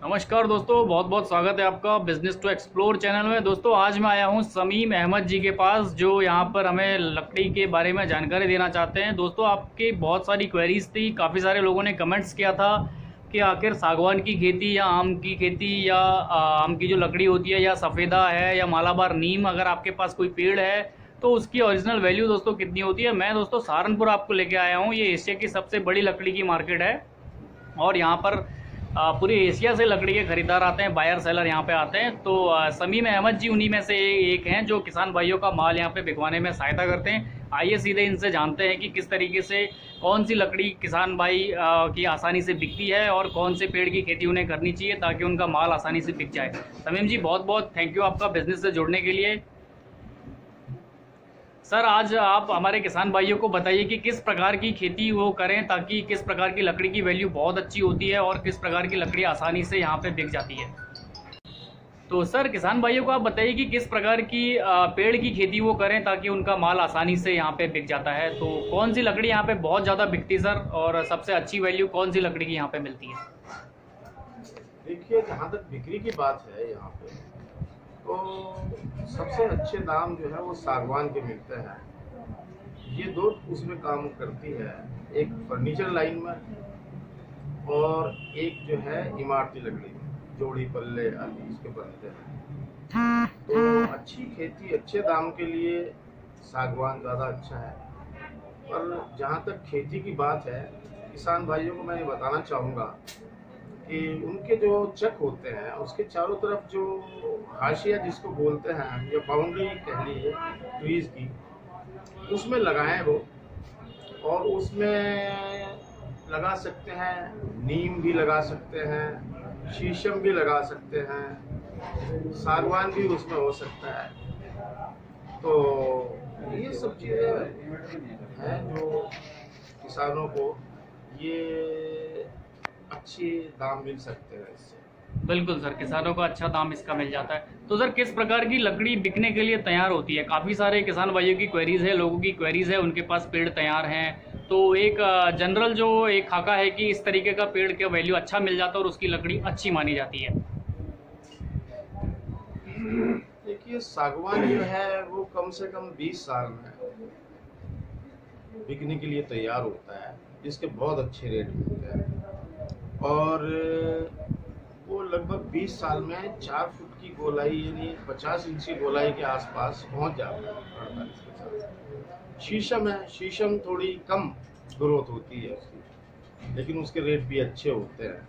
नमस्कार दोस्तों बहुत बहुत स्वागत है आपका बिज़नेस टू एक्सप्लोर चैनल में। दोस्तों, आज मैं आया हूँ समीम अहमद जी के पास, जो यहाँ पर हमें लकड़ी के बारे में जानकारी देना चाहते हैं। दोस्तों, आपकी बहुत सारी क्वेरीज थी, काफ़ी सारे लोगों ने कमेंट्स किया था कि आखिर सागवान की खेती या आम की खेती या आम की जो लकड़ी होती है, या सफ़ेदा है या मालाबार नीम, अगर आपके पास कोई पेड़ है तो उसकी ओरिजिनल वैल्यू दोस्तों कितनी होती है? मैं दोस्तों, सहारनपुर आपको लेके आया हूँ। ये एशिया की सबसे बड़ी लकड़ी की मार्केट है और यहाँ पर पूरे एशिया से लकड़ी के खरीदार आते हैं बायर सेलर यहाँ पे आते हैं। तो समीम अहमद जी उन्हीं में से एक हैं जो किसान भाइयों का माल यहाँ पे बिकवाने में सहायता करते हैं। आइए सीधे इनसे जानते हैं कि किस तरीके से कौन सी लकड़ी किसान भाई की आसानी से बिकती है और कौन से पेड़ की खेती उन्हें करनी चाहिए ताकि उनका माल आसानी से बिक जाए। समीम जी बहुत बहुत थैंक यू आपका बिज़नेस से जुड़ने के लिए। सर, आज आप हमारे किसान भाइयों को बताइए कि किस प्रकार की खेती वो करें ताकि किस प्रकार की लकड़ी की वैल्यू बहुत अच्छी होती है और किस प्रकार की लकड़ी आसानी से यहाँ पे बिक जाती है। तो सर, किसान भाइयों को आप बताइए कि किस प्रकार की पेड़ की खेती वो करें ताकि उनका माल आसानी से यहाँ पे बिक जाता है। तो कौन सी लकड़ी यहाँ पे बहुत ज़्यादा बिकती सर? और सबसे अच्छी वैल्यू कौन सी लकड़ी की यहाँ पे मिलती है? देखिए, जहाँ तक बिक्री की बात है, यहाँ पे तो सबसे अच्छे दाम जो है वो सागवान के मिलते हैं। ये दो उसमें काम करती है। एक फर्नीचर लाइन में और एक जो है इमारती लकड़ी में जोड़ी, पल्ले आदि इसके बनते हैं। तो अच्छी खेती, अच्छे दाम के लिए सागवान ज़्यादा अच्छा है। पर जहाँ तक खेती की बात है, किसान भाइयों को मैं ये बताना चाहूँगा कि उनके जो चक होते हैं, उसके चारों तरफ़ जो हाशिया जिसको बोलते हैं, या बाउंड्री कह लीजिए ट्रीज की, उसमें लगाएँ वो, और उसमें लगा सकते हैं, नीम भी लगा सकते हैं, शीशम भी लगा सकते हैं, सागवान भी उसमें हो सकता है। तो ये सब चीज़ें हैं जो किसानों को ये अच्छे दाम मिल सकते हैं इससे। बिल्कुल सर किसानों को अच्छा दाम इसका मिल जाता है। तो सर किस प्रकार की लकड़ी बिकने के लिए तैयार होती है? काफ़ी सारे किसान भाइयों की क्वेरीज है लोगों की क्वेरीज है उनके पास पेड़ तैयार हैं। तो एक जनरल जो एक खाका है कि इस तरीके का पेड़ का वैल्यू अच्छा मिल जाता है और उसकी लकड़ी अच्छी मानी जाती है। देखिए सागवान जो है वो कम से कम 20 साल में बिकने के लिए तैयार होता है। जिसके बहुत अच्छे रेट मिलते हैं। और वो लगभग 20 साल में चार फुट की गोलाई, यानी 50 इंच की गोलाई के आसपास पहुँच जाता है अड़तालीस शीशम है, शीशम थोड़ी कम ग्रोथ होती है उसकी, लेकिन उसके रेट भी अच्छे होते हैं।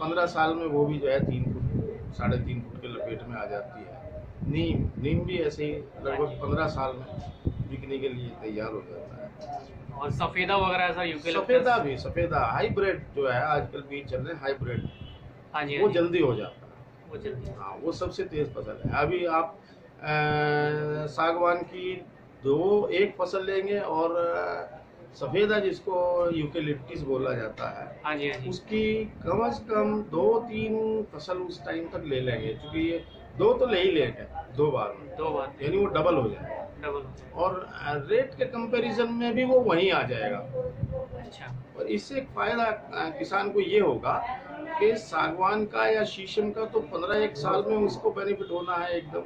पंद्रह साल में वो भी जो है तीन फुट, साढ़े तीन फुट के लपेट में आ जाती है। नीम नीम भी ऐसे ही लगभग पंद्रह साल में बिकने के लिए तैयार हो जाता है। और सफेदा वगैरह ऐसा यूके सफेदा भी सफेदा। हाइब्रिड जो है आजकल बीज चल रहे हैं हाइब्रिड हाँ जी वो हाँ जल्दी हो जाता है। वो जल्दी हाँ वो सबसे तेज फ़सल है। अभी आप सागवान की दो एक फ़सल लेंगे और सफेदा जिसको यूकेलिप्टिस बोला जाता है हाँ जी, हाँ जी। उसकी कम से कम दो तीन फ़सल उस टाइम तक ले लेंगे। क्योंकि ये दो तो ले ही लेंगे दो बार में। दो बार। यानी वो डबल हो जाए डबल और रेट के कंपैरिजन में भी वो वहीं आ जाएगा। अच्छा। और इससे एक फ़ायदा किसान को ये होगा कि सागवान का या शीशम का तो पंद्रह एक साल में उसको बेनिफिट होना है एकदम।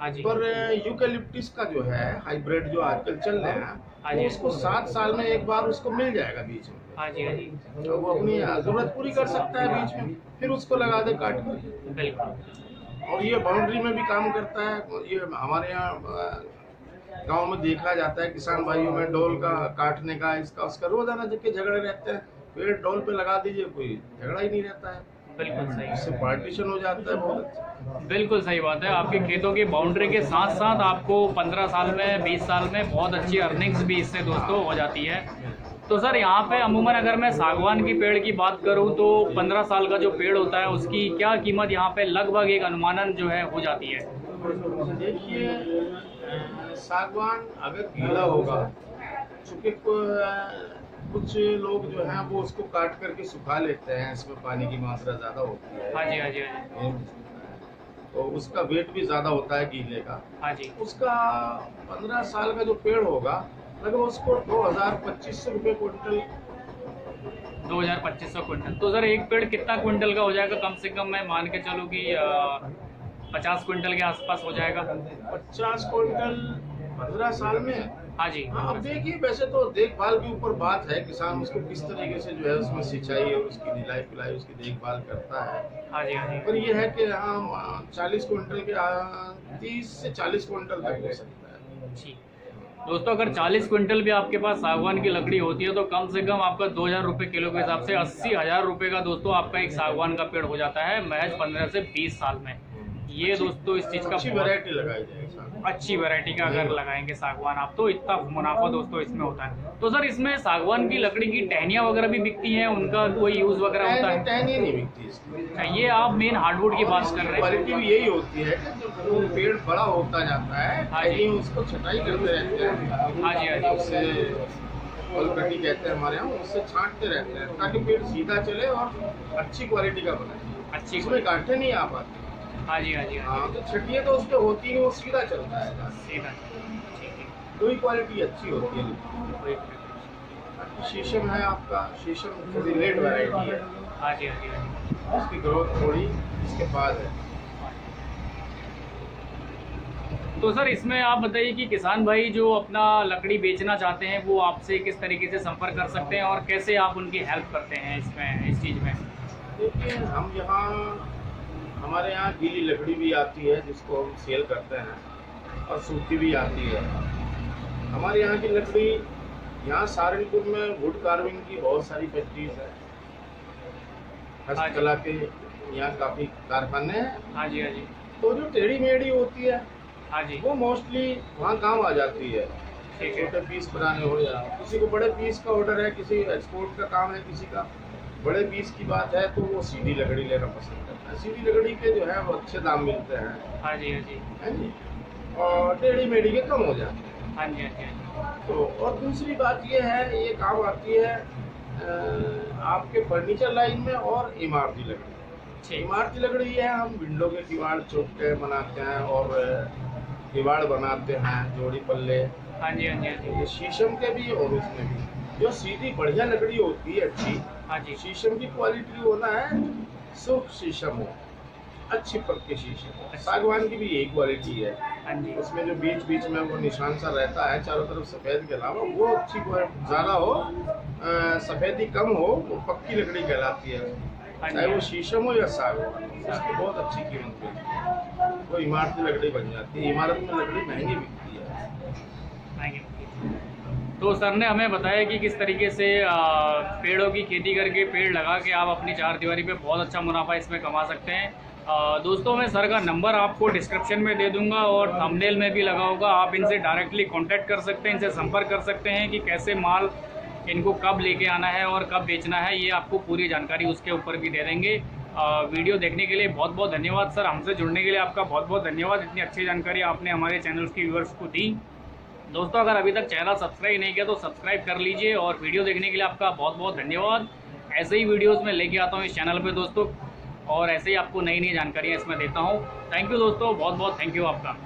हाँ पर यूकेलिप्टिस का जो है हाइब्रिड जो आजकल चल रहे हैं हाँ वो उसको सात साल में एक बार उसको मिल जाएगा बीच में। हाँ जी हाँ जी। तो वो अपनी ज़रूरत पूरी कर सकता है बीच में फिर उसको लगा दे काट कर बिल्कुल। और ये बाउंड्री में भी काम करता है ये हमारे यहाँ गाँव में देखा जाता है किसान भाइयों में डोल का काटने का इसका उसका रोज़ाना जबकि झगड़े रहते हैं पेड़ डोल पे लगा दीजिए कोई झगड़ा ही नहीं रहता है। बिल्कुल सही इससे पार्टीशन हो जाता है बहुत अच्छा। बिल्कुल सही बात है। आपके खेतों की बाउंड्री के साथ साथ आपको 15 साल में 20 साल में बहुत अच्छी अर्निंग्स भी इससे दोस्तों हो जाती है। तो सर यहाँ पे अमूमन अगर मैं सागवान की पेड़ की बात करूँ तो 15 साल का जो पेड़ होता है उसकी क्या कीमत यहाँ पे लगभग एक अनुमानन जो है हो जाती है? देखिए सागवान अगर गीला होगा चूँकि कुछ लोग जो हैं वो उसको काट करके सुखा लेते हैं इसमें पानी की मात्रा ज़्यादा होती है। हाँ जी हाँ जी हाँ जी। तो उसका वेट भी ज़्यादा होता है गीले का। हाँ जी। उसका पंद्रह साल का जो पेड़ होगा लगभग उसको दो हज़ार पच्चीस सौ रुपये क्विंटल। दो हज़ार पच्चीस सौ क्विंटल। तो सर एक पेड़ कितना क्विंटल का हो जाएगा? कम से कम मैं मान के चलूँ कि पचास क्विंटल के आसपास हो जाएगा। पचास क्विंटल पंद्रह साल में? हाँ जी। हाँ अब देखिए वैसे तो देखभाल के ऊपर बात है किसान उसको किस तरीके से जो है उसमें सिंचाई और उसकी ढिलाई पिलाई उसकी देखभाल करता है। हाँ जी हाँ जी। पर ये है कि हाँ चालीस क्विंटल के तीस से चालीस क्विंटल तक हो सकता है। ठीक दोस्तों अगर 40 क्विंटल भी आपके पास सागवान की लकड़ी होती है तो कम से कम आपका दो हज़ार रुपये किलो के हिसाब से अस्सी हज़ार रुपये का दोस्तों आपका एक सागवान का पेड़ हो जाता है महज पंद्रह से बीस साल में। ये दोस्तों इस चीज़ का अच्छी वैरायटी लगाई जाए अच्छी वैरायटी का अगर लगाएँगे सागवान आप तो इतना मुनाफा दोस्तों इसमें होता है। तो सर इसमें सागवान की लकड़ी की टहनिया वगैरह भी बिकती हैं? उनका कोई यूज़ वगैरह होता है? टहनी नहीं बिकती इसकी। अच्छा, ये आप मेन हार्डवुड की बात कर रहे हैं। क्वालिटी भी यही होती है पेड़ बड़ा होता जाता है हाँ जी। उसको छटाई करते रहते हैं। हाँ जी हाँ जी। उससे कहते हैं हमारे यहाँ उससे छांटते रहते हैं ताकि पेड़ सीधा चले और अच्छी क्वालिटी का बने। अच्छी इसमें कांटे नहीं आ पाते। हाँ जी हाँ जी हाँ हाँ तो छटिए तो उसपे होती नहीं वो सीधा चलता है सीधा ठीक तो ही क्वालिटी अच्छी होती है। शीशम है आपका शीशम थोड़ी लेट वैरायटी है। हाँ जी हाँ जी हाँ जी। उसकी ग्रोथ थोड़ी इसके बाद है। तो सर इसमें आप बताइए कि किसान भाई जो अपना लकड़ी बेचना चाहते हैं वो आपसे किस तरीके से संपर्क कर सकते हैं और कैसे आप उनकी हेल्प करते हैं इसमें इस चीज़ में? देखिए हम यहाँ हमारे यहाँ गीली लकड़ी भी आती है जिसको हम सेल करते हैं और सूखी भी आती है। हमारे यहाँ की लकड़ी यहाँ सहारनपुर में वुड कार्विंग की बहुत सारी फैक्ट्रीज है। हस्तकला के यहाँ काफ़ी कारखाने हैं। हाँ जी हाँ जी। तो जो टेढ़ी मेढ़ी होती है हाँ जी। वो मोस्टली वहाँ काम आ जाती है। है। छोटे पीस बनाने हो या किसी को बड़े पीस का ऑर्डर है किसी एक्सपोर्ट का काम है किसी का बड़े पीस की बात है तो वो सीधी लकड़ी लेना पसंद करता है। सीधी लकड़ी के जो है वो अच्छे दाम मिलते हैं। हाँ जी हाँ जी। है जी। और टेढ़ी मेढ़ी के कम हो जाते हैं। हाँ जी हाँ जी हाँ तो और दूसरी बात ये है ये काम आती है आपके फर्नीचर लाइन में और इमारती लकड़ी। इमारती लकड़ी ये है हम विंडो के किवाड़ चौके बनाते हैं और किवाड़ बनाते हैं जोड़ी पल्ले। हाँ जी हाँ जी हाँ जी। शीशम के भी और उसमें भी। जो सीधी बढ़िया लकड़ी होती है अच्छी हाँ जी। शीशम की क्वालिटी होना है शुभ शीशम हो अच्छी पक्के शीशम सागवान की भी यही क्वालिटी है। हाँ जी। उसमें जो बीच बीच में वो निशान सा रहता है चारों तरफ़ सफ़ेद के अलावा वो अच्छी ज़्यादा हो सफेदी कम हो वो पक्की लकड़ी कहलाती है। हाँ चाहे वो शीशम हो या सागवान उसकी बहुत अच्छी कीमत मिलती है। वो इमारती लकड़ी बन जाती है। इमारत में लकड़ी महँगी बिकती है. तो सर ने हमें बताया कि किस तरीके से पेड़ों की खेती करके पेड़ लगा के आप अपनी चार दीवारी पे बहुत अच्छा मुनाफा इसमें कमा सकते हैं। दोस्तों, मैं सर का नंबर आपको डिस्क्रिप्शन में दे दूँगा और थंबनेल में भी लगा होगा। आप इनसे डायरेक्टली कांटेक्ट कर सकते हैं, इनसे संपर्क कर सकते हैं कि कैसे माल इनको कब लेके आना है और कब बेचना है, ये आपको पूरी जानकारी उसके ऊपर भी दे देंगे। वीडियो देखने के लिए बहुत बहुत धन्यवाद सर। हमसे जुड़ने के लिए आपका बहुत बहुत धन्यवाद। इतनी अच्छी जानकारी आपने हमारे चैनल्स की व्यूअर्स को दी। दोस्तों, अगर अभी तक चैनल सब्सक्राइब नहीं किया तो सब्सक्राइब कर लीजिए और वीडियो देखने के लिए आपका बहुत बहुत धन्यवाद। ऐसे ही वीडियोस में लेके आता हूँ इस चैनल पे दोस्तों, और ऐसे ही आपको नई नई जानकारियाँ इसमें देता हूँ। थैंक यू दोस्तों, बहुत बहुत थैंक यू आपका।